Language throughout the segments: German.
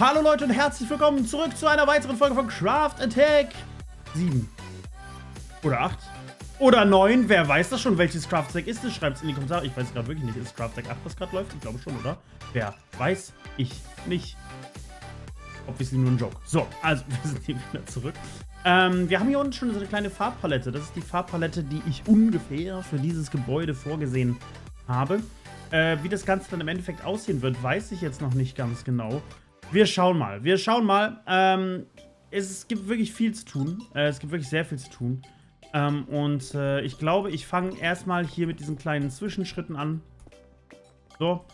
Hallo Leute und herzlich willkommen zurück zu einer weiteren Folge von Craft Attack 7 oder 8 oder 9. Wer weiß das schon, welches Craft Attack ist es? Schreibt es in die Kommentare. Ich weiß gerade wirklich nicht. Ist Craft Attack 8, was gerade läuft? Ich glaube schon, oder? Wer weiß ich nicht. Obviously nur ein Joke. So, also wir sind hier wieder zurück. Ähm, wir haben hier unten schon so eine kleine Farbpalette. Das ist die Farbpalette, die ich ungefähr für dieses Gebäude vorgesehen habe. Äh, wie das Ganze dann im Endeffekt aussehen wird, weiß ich jetzt noch nicht ganz genau. Wir schauen mal. Wir schauen mal. Ähm, es, gibt wirklich viel zu tun. Äh, es gibt wirklich sehr viel zu tun. Ähm, und äh, ich glaube, ich fange erstmal hier mit diesen kleinen Zwischenschritten an. So,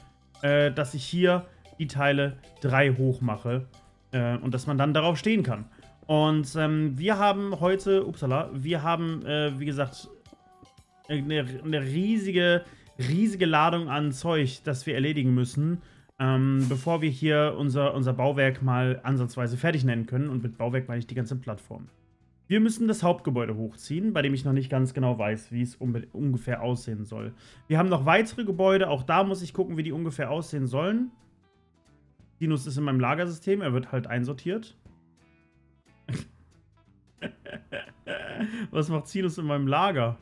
äh, dass ich hier die Teile 3 hoch mache. Äh, und dass man dann darauf stehen kann. Und ähm, wir haben heute, upsala, wir haben, äh, wie gesagt, eine, eine riesige riesige Ladung an Zeug, das wir erledigen müssen, ähm, bevor wir hier unser, unser Bauwerk mal ansatzweise fertig nennen können. Und mit Bauwerk meine ich die ganze Plattform. Wir müssen das Hauptgebäude hochziehen, bei dem ich noch nicht ganz genau weiß, wie es ungefähr aussehen soll. Wir haben noch weitere Gebäude, auch da muss ich gucken, wie die ungefähr aussehen sollen. Sinus ist in meinem Lagersystem, er wird halt einsortiert. Was macht Sinus in meinem Lager?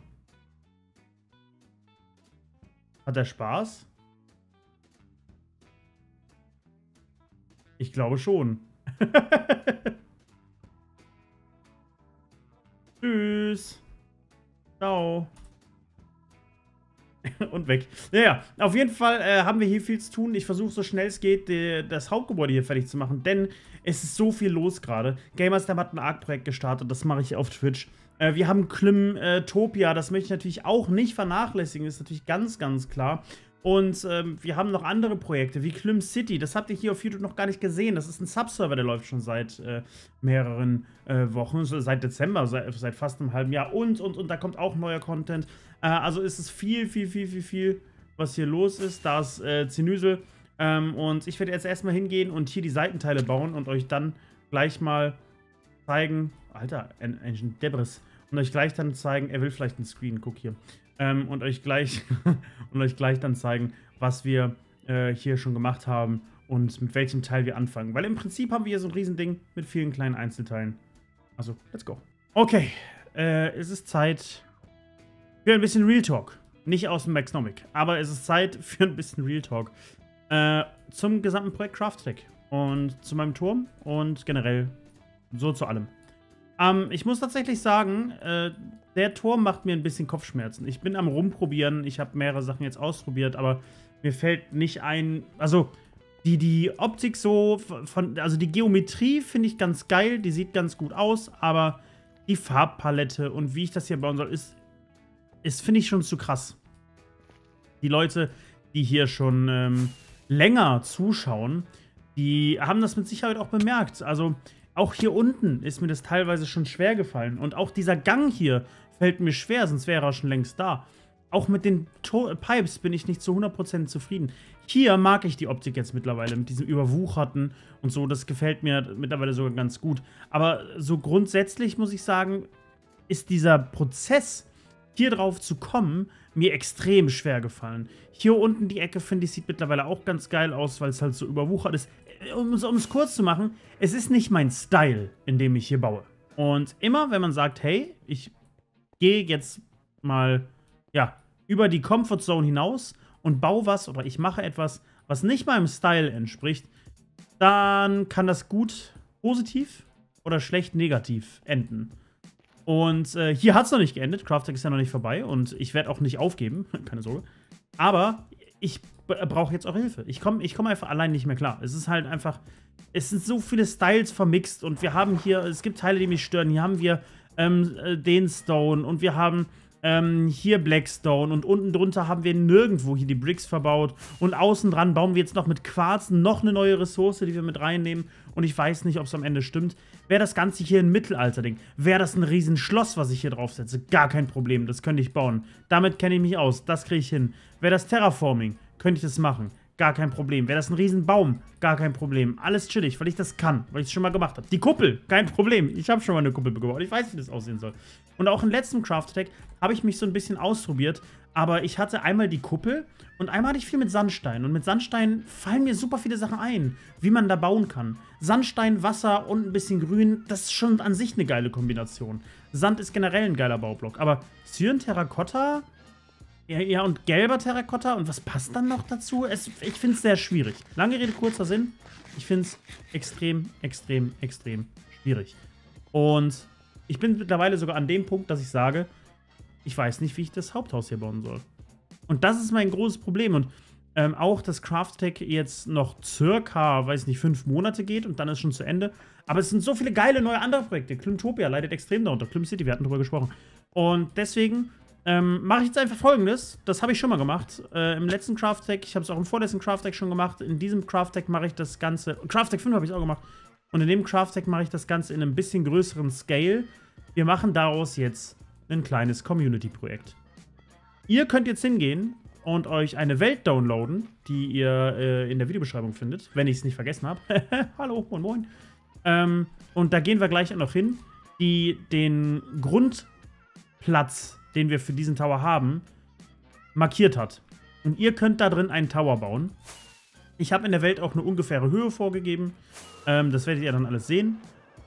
Hat er Spaß? Ich glaube schon. Tschüss. Ciao. Und weg. Naja, auf jeden Fall äh, haben wir hier viel zu tun. Ich versuche so schnell es geht, die, das Hauptgebäude hier fertig zu machen, denn es ist so viel los gerade. Gamerstam hat ein Arc-Projekt gestartet, das mache ich auf Twitch. Äh, wir haben Klimtopia, äh, das möchte ich natürlich auch nicht vernachlässigen, ist natürlich ganz, ganz klar. Und ähm, wir haben noch andere Projekte wie Klim City. Das habt ihr hier auf YouTube noch gar nicht gesehen. Das ist ein Subserver, der läuft schon seit äh, mehreren äh, Wochen, seit Dezember, seit, seit, fast einem halben Jahr. Und, und, und da kommt auch neuer Content. Äh, also ist es viel, viel, viel, viel, viel, was hier los ist. Da ist äh, Zinüsel. Ähm, und ich werde jetzt erstmal hingehen und hier die Seitenteile bauen und euch dann gleich mal zeigen. Alter, Engine Debris. Und euch gleich dann zeigen, er will vielleicht einen Screen, guck hier. Ähm, und euch gleich und euch gleich dann zeigen, was wir äh, hier schon gemacht haben und mit welchem Teil wir anfangen. Weil im Prinzip haben wir hier so ein Riesending mit vielen kleinen Einzelteilen. Also, let's go. Okay, äh, es ist Zeit für ein bisschen Real Talk. Nicht aus dem Maxnomic, aber es ist Zeit für ein bisschen Real Talk. Äh, zum gesamten Projekt Craft Tech und zu meinem Turm und generell so zu allem. Ähm, ich muss tatsächlich sagen, äh, der Turm macht mir ein bisschen Kopfschmerzen. Ich bin am rumprobieren, ich habe mehrere Sachen jetzt ausprobiert, aber mir fällt nicht ein, also die, die Optik so von, also die Geometrie finde ich ganz geil, die sieht ganz gut aus, aber die Farbpalette und wie ich das hier bauen soll, ist, ist finde ich schon zu krass. Die Leute, die hier schon ähm, länger zuschauen, die haben das mit Sicherheit auch bemerkt. Also auch hier unten ist mir das teilweise schon schwer gefallen. Und auch dieser Gang hier fällt mir schwer, sonst wäre er schon längst da. Auch mit den to Pipes bin ich nicht zu 100% zufrieden. Hier mag ich die Optik jetzt mittlerweile mit diesem Überwucherten und so. Das gefällt mir mittlerweile sogar ganz gut. Aber so grundsätzlich muss ich sagen, ist dieser Prozess, hier drauf zu kommen, mir extrem schwer gefallen. Hier unten die Ecke, finde ich, sieht mittlerweile auch ganz geil aus, weil es halt so überwuchert ist. Um es kurz zu machen, es ist nicht mein Style, in dem ich hier baue. Und immer, wenn man sagt, hey, ich gehe jetzt mal, ja, über die Comfortzone hinaus und baue was oder ich mache etwas, was nicht meinem Style entspricht, dann kann das gut positiv oder schlecht negativ enden. Und äh, hier hat es noch nicht geendet. Crafttech ist ja noch nicht vorbei und ich werde auch nicht aufgeben, keine Sorge. Aber ich brauche jetzt eure Hilfe. Ich komme ich komm einfach allein nicht mehr klar. Es ist halt einfach, es sind so viele Styles vermixt und wir haben hier, es gibt Teile, die mich stören. Hier haben wir ähm, äh, den Stone und wir haben ähm, hier Blackstone und unten drunter haben wir nirgendwo hier die Bricks verbaut und außen dran bauen wir jetzt noch mit Quarz noch eine neue Ressource, die wir mit reinnehmen und ich weiß nicht, ob es am Ende stimmt. Wäre das Ganze hier ein Mittelalter-Ding, wäre das ein Riesenschloss, was ich hier draufsetze, gar kein Problem, das könnte ich bauen. Damit kenne ich mich aus, das kriege ich hin. Wäre das Terraforming, könnte ich das machen. Gar kein Problem. Wäre das ein Riesenbaum? Gar kein Problem. Alles chillig, weil ich das kann, weil ich es schon mal gemacht habe. Die Kuppel, kein Problem. Ich habe schon mal eine Kuppel gebaut. Ich weiß, wie das aussehen soll. Und auch im letzten Craft Attack habe ich mich so ein bisschen ausprobiert. Aber ich hatte einmal die Kuppel und einmal hatte ich viel mit Sandstein. Und mit Sandstein fallen mir super viele Sachen ein, wie man da bauen kann. Sandstein, Wasser und ein bisschen Grün, das ist schon an sich eine geile Kombination. Sand ist generell ein geiler Baublock. Aber Syren Terrakotta, ja, ja, und gelber Terrakotta. Und was passt dann noch dazu? Es, ich finde es sehr schwierig. Lange Rede, kurzer Sinn. Ich finde es extrem, extrem, extrem schwierig. Und ich bin mittlerweile sogar an dem Punkt, dass ich sage, ich weiß nicht, wie ich das Haupthaus hier bauen soll. Und das ist mein großes Problem. Und ähm, auch, dass Crafttech jetzt noch circa, weiß nicht, fünf Monate geht und dann ist schon zu Ende. Aber es sind so viele geile neue andere Projekte. Klimtopia leidet extrem darunter. Klim City, wir hatten darüber gesprochen. Und deswegen ähm, mache ich jetzt einfach folgendes. Das habe ich schon mal gemacht. Äh, Im letzten Crafttech, ich habe es auch im vorletzten Crafttech schon gemacht. In diesem Crafttech mache ich das Ganze. Crafttech 5 habe ich auch gemacht. Und in dem Crafttech mache ich das Ganze in einem bisschen größeren Scale. Wir machen daraus jetzt ein kleines Community-Projekt. Ihr könnt jetzt hingehen und euch eine Welt downloaden, die ihr äh, in der Videobeschreibung findet, wenn ich es nicht vergessen habe. Hallo, moin moin. Ähm, und da gehen wir gleich noch hin, die den Grundplatz, den wir für diesen Tower haben, markiert hat. Und ihr könnt da drin einen Tower bauen. Ich habe in der Welt auch eine ungefähre Höhe vorgegeben. Ähm, das werdet ihr dann alles sehen.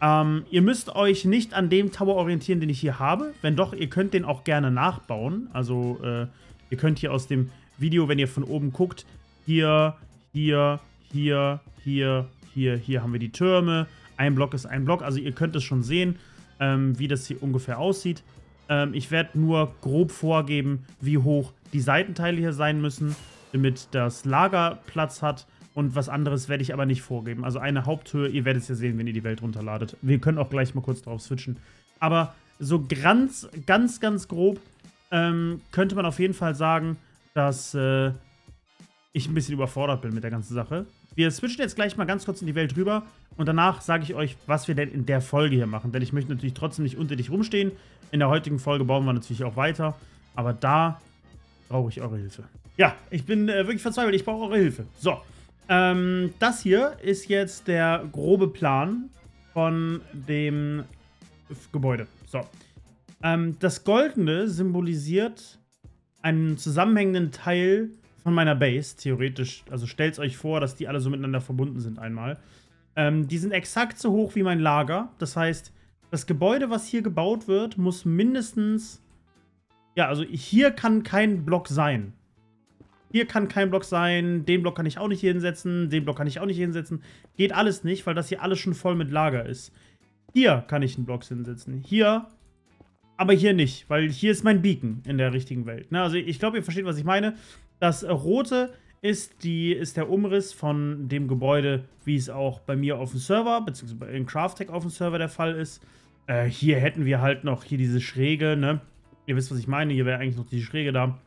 Ähm, ihr müsst euch nicht an dem Tower orientieren, den ich hier habe. Wenn doch, ihr könnt den auch gerne nachbauen. Also, äh, ihr könnt hier aus dem Video, wenn ihr von oben guckt, hier, hier, hier, hier, hier, hier haben wir die Türme. Ein Block ist ein Block. Also, ihr könnt es schon sehen, ähm, wie das hier ungefähr aussieht. Ähm, ich werde nur grob vorgeben, wie hoch die Seitenteile hier sein müssen, damit das Lager Platz hat. Und was anderes werde ich aber nicht vorgeben. Also eine Haupthöhe, ihr werdet es ja sehen, wenn ihr die Welt runterladet. Wir können auch gleich mal kurz drauf switchen. Aber so ganz, ganz, ganz grob ähm, könnte man auf jeden Fall sagen, dass äh, ich ein bisschen überfordert bin mit der ganzen Sache. Wir switchen jetzt gleich mal ganz kurz in die Welt rüber und danach sage ich euch, was wir denn in der Folge hier machen. Denn ich möchte natürlich trotzdem nicht unter dich rumstehen. In der heutigen Folge bauen wir natürlich auch weiter. Aber da brauche ich eure Hilfe. Ja, ich bin äh, wirklich verzweifelt. Ich brauche eure Hilfe. So. Ähm, das hier ist jetzt der grobe Plan von dem Gebäude. So. Ähm, das Goldene symbolisiert einen zusammenhängenden Teil von meiner Base, theoretisch. Also stellt euch vor, dass die alle so miteinander verbunden sind einmal. Ähm, die sind exakt so hoch wie mein Lager. Das heißt, das Gebäude, was hier gebaut wird, muss mindestens... Ja, also hier kann kein Block sein. Hier kann kein Block sein, den Block kann ich auch nicht hier hinsetzen, den Block kann ich auch nicht hier hinsetzen. Geht alles nicht, weil das hier alles schon voll mit Lager ist. Hier kann ich einen Block hinsetzen. Hier, aber hier nicht, weil hier ist mein Beacon in der richtigen Welt. Ne? Also ich glaube, ihr versteht, was ich meine. Das Rote ist, die, ist der Umriss von dem Gebäude, wie es auch bei mir auf dem Server, beziehungsweise in Crafttech auf dem Server der Fall ist. Äh, hier hätten wir halt noch hier diese Schräge, ne? Ihr wisst, was ich meine. Hier wäre eigentlich noch die Schräge da.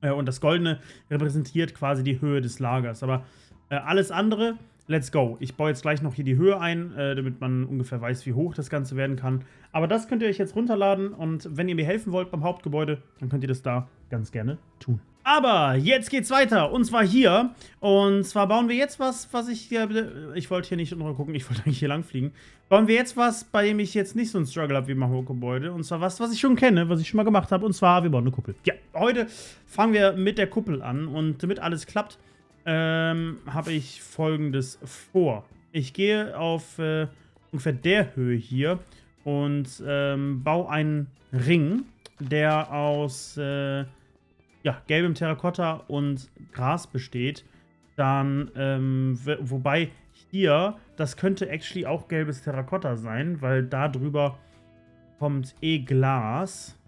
Äh, und das Goldene repräsentiert quasi die Höhe des Lagers. Aber äh, alles andere, let's go. Ich baue jetzt gleich noch hier die Höhe ein, äh, damit man ungefähr weiß, wie hoch das Ganze werden kann. Aber das könnt ihr euch jetzt runterladen und wenn ihr mir helfen wollt beim Hauptgebäude, dann könnt ihr das da ganz gerne tun. Aber jetzt geht's weiter und zwar hier. Und zwar bauen wir jetzt was, was ich hier. Ich wollte hier nicht drüber gucken, ich wollte eigentlich hier lang fliegen. Bauen wir jetzt was, bei dem ich jetzt nicht so einen Struggle habe wie mein Gebäude. Und zwar was, was ich schon kenne, was ich schon mal gemacht habe. Und zwar, wir bauen eine Kuppel. Ja, heute fangen wir mit der Kuppel an. Und damit alles klappt, ähm, habe ich folgendes vor. Ich gehe auf äh, ungefähr der Höhe hier und ähm, baue einen Ring, der aus. Äh, ja, gelbem Terrakotta und Gras besteht, dann, ähm, wobei hier, das könnte actually auch gelbes Terrakotta sein, weil da drüber kommt eh Glas.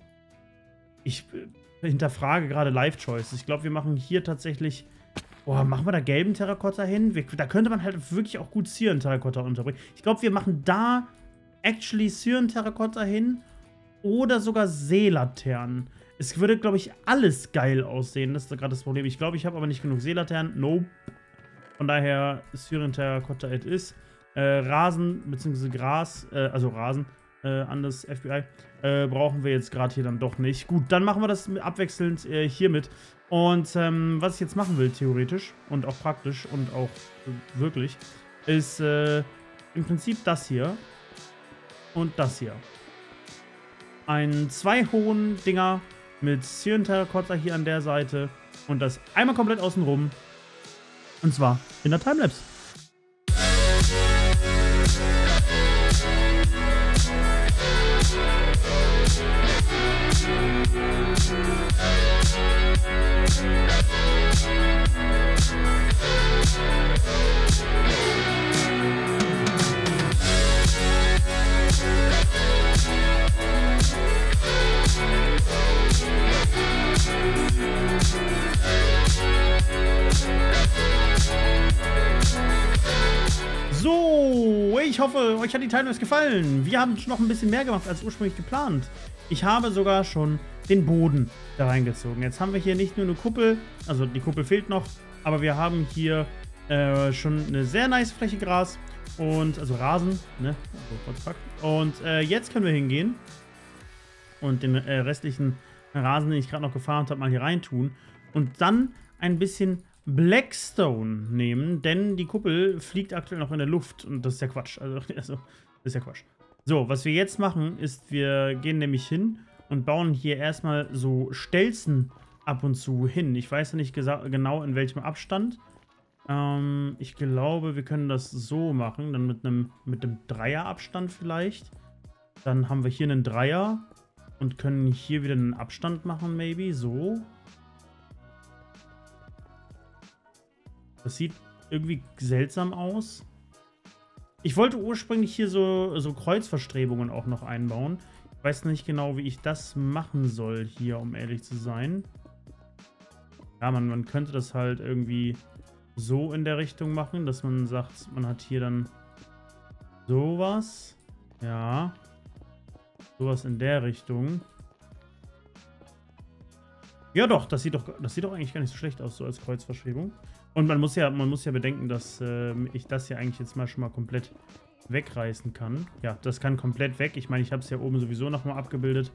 Ich äh, hinterfrage gerade Life-Choice. Ich glaube, wir machen hier tatsächlich... Boah, machen wir da gelben Terrakotta hin? Wir, da könnte man halt wirklich auch gut Syren-Terrakotta unterbringen. Ich glaube, wir machen da actually Syren-Terrakotta hin oder sogar Seelaternen. Es würde, glaube ich, alles geil aussehen. Das ist gerade das Problem. Ich glaube, ich habe aber nicht genug Seelaternen. Nope. Von daher Syrian Terracotta it is. Äh, Rasen bzw. Gras, äh, also Rasen äh, an das FBI, äh, brauchen wir jetzt gerade hier dann doch nicht. Gut, dann machen wir das abwechselnd äh, hiermit. Und ähm, was ich jetzt machen will, theoretisch und auch praktisch und auch wirklich, ist äh, im Prinzip das hier und das hier. Ein zwei hohen Dinger mit Cyan Terracotta hier an der Seite und das einmal komplett außen rum. Und zwar in der Timelapse. Euch hat die Timelapse gefallen. Wir haben noch ein bisschen mehr gemacht als ursprünglich geplant. Ich habe sogar schon den Boden da reingezogen. Jetzt haben wir hier nicht nur eine Kuppel, also die Kuppel fehlt noch, aber wir haben hier äh, schon eine sehr nice Fläche Gras und also Rasen, ne? Und äh, jetzt können wir hingehen und den äh, restlichen Rasen, den ich gerade noch gefarmt habe, mal hier reintun und dann ein bisschen Blackstone nehmen, denn die Kuppel fliegt aktuell noch in der Luft und das ist ja Quatsch. Also, also das ist ja Quatsch. So, was wir jetzt machen, ist, wir gehen nämlich hin und bauen hier erstmal so Stelzen ab und zu hin. Ich weiß ja nicht genau, in welchem Abstand. Ähm, ich glaube, wir können das so machen, dann mit einem mit einem Dreierabstand vielleicht. Dann haben wir hier einen Dreier und können hier wieder einen Abstand machen, maybe, so. Das sieht irgendwie seltsam aus. Ich wollte ursprünglich hier so, so Kreuzverstrebungen auch noch einbauen. Ich weiß nicht genau, wie ich das machen soll hier, um ehrlich zu sein. Ja, man, man könnte das halt irgendwie so in der Richtung machen, dass man sagt, man hat hier dann sowas. Ja. Sowas in der Richtung. Ja doch, das sieht doch, das sieht doch eigentlich gar nicht so schlecht aus, so als Kreuzverschrebung. Und man muss ja, man muss ja bedenken, dass äh, ich das hier eigentlich jetzt mal schon mal komplett wegreißen kann. Ja, das kann komplett weg. Ich meine, ich habe es ja oben sowieso nochmal abgebildet.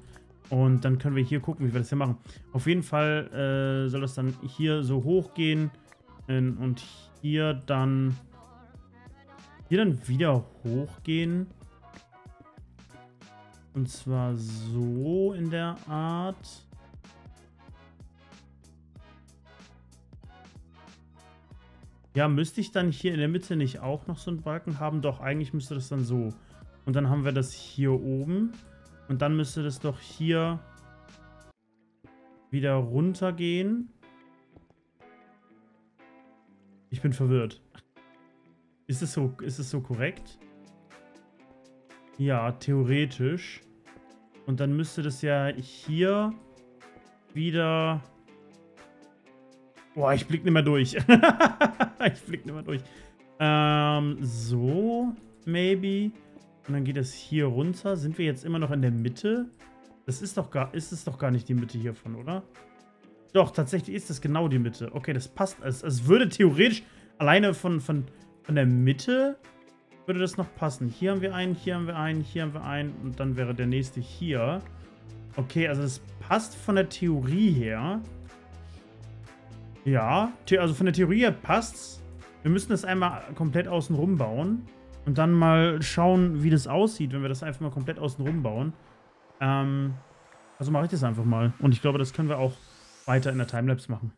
Und dann können wir hier gucken, wie wir das hier machen. Auf jeden Fall äh, soll das dann hier so hochgehen. Ähm, und hier dann... Hier dann wieder hochgehen. Und zwar so in der Art. Ja, müsste ich dann hier in der Mitte nicht auch noch so einen Balken haben? Doch, eigentlich müsste das dann so. Und dann haben wir das hier oben. Und dann müsste das doch hier wieder runtergehen. Ich bin verwirrt. Ist es so, so korrekt? Ja, theoretisch. Und dann müsste das ja hier wieder Boah, ich blick nicht mehr durch. ich blick nicht mehr durch. Ähm, so, maybe. Und dann geht das hier runter. Sind wir jetzt immer noch in der Mitte? Das ist doch gar, ist es doch gar nicht die Mitte hiervon, oder? Doch, tatsächlich ist das genau die Mitte. Okay, das passt. Es, es würde theoretisch alleine von, von, von der Mitte würde das noch passen. Hier haben wir einen, hier haben wir einen, hier haben wir einen und dann wäre der nächste hier. Okay, also das passt von der Theorie her. Ja, also von der Theorie her passt's. Wir müssen das einmal komplett außen bauen. Und dann mal schauen, wie das aussieht, wenn wir das einfach mal komplett außen bauen. Ähm, also mache ich das einfach mal. Und ich glaube, das können wir auch weiter in der Timelapse machen.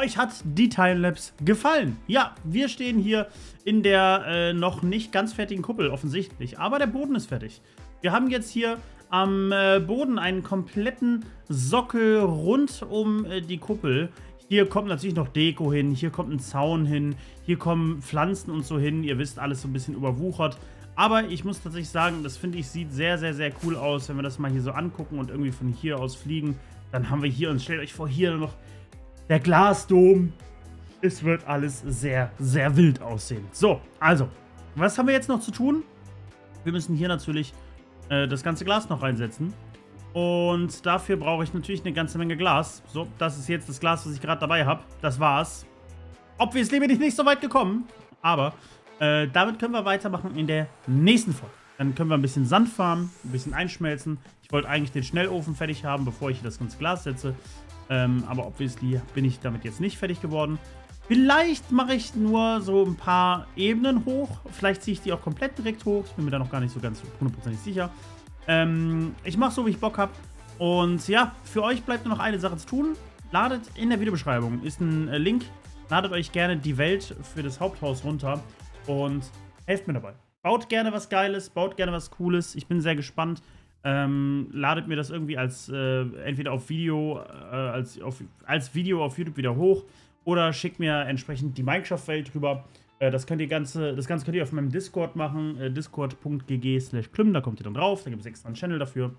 Euch hat die Timelapse gefallen. Ja, wir stehen hier in der äh, noch nicht ganz fertigen Kuppel, offensichtlich. Aber der Boden ist fertig. Wir haben jetzt hier am äh, Boden einen kompletten Sockel rund um äh, die Kuppel. Hier kommt natürlich noch Deko hin, hier kommt ein Zaun hin, hier kommen Pflanzen und so hin. Ihr wisst, alles so ein bisschen überwuchert. Aber ich muss tatsächlich sagen, das finde ich sieht sehr, sehr, sehr cool aus, wenn wir das mal hier so angucken und irgendwie von hier aus fliegen. Dann haben wir hier, und stellt euch vor, hier noch der Glasdom. Es wird alles sehr, sehr wild aussehen. So, also, was haben wir jetzt noch zu tun? Wir müssen hier natürlich äh, das ganze Glas noch reinsetzen. Und dafür brauche ich natürlich eine ganze Menge Glas. So, das ist jetzt das Glas, was ich gerade dabei habe. Das war's. Obviously bin ich nicht so weit gekommen. Aber äh, damit können wir weitermachen in der nächsten Folge. Dann können wir ein bisschen Sand farmen, ein bisschen einschmelzen. Ich wollte eigentlich den Schnellofen fertig haben, bevor ich das ganze Glas setze. Ähm, aber obviously bin ich damit jetzt nicht fertig geworden. Vielleicht mache ich nur so ein paar Ebenen hoch. Vielleicht ziehe ich die auch komplett direkt hoch. Ich bin mir da noch gar nicht so ganz hundertprozentig sicher. Ähm, ich mache so, wie ich Bock habe. Und ja, für euch bleibt nur noch eine Sache zu tun. Ladet in der Videobeschreibung, ist ein äh, Link. Ladet euch gerne die Welt für das Haupthaus runter und helft mir dabei. Baut gerne was Geiles, baut gerne was Cooles. Ich bin sehr gespannt. Ähm, ladet mir das irgendwie als äh, entweder auf Video, äh, als, auf, als Video auf YouTube wieder hoch oder schickt mir entsprechend die Minecraft-Welt rüber. Äh, das, könnt ihr ganze, das Ganze könnt ihr auf meinem Discord machen, äh, discord.gg slash klüm, da kommt ihr dann drauf, da gibt es extra einen Channel dafür.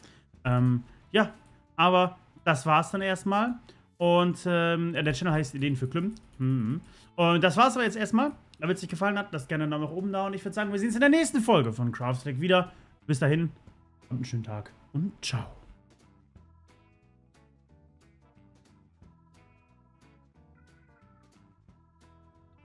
Ähm, ja, aber das war's dann erstmal. Und ähm, der Channel heißt Ideen für Klüm. Mhm. Und das war's aber jetzt erstmal. Wenn es euch gefallen hat, lasst gerne einen Daumen nach oben da. Und ich würde sagen, wir sehen uns in der nächsten Folge von Craftstack wieder. Bis dahin, habt einen schönen Tag und ciao.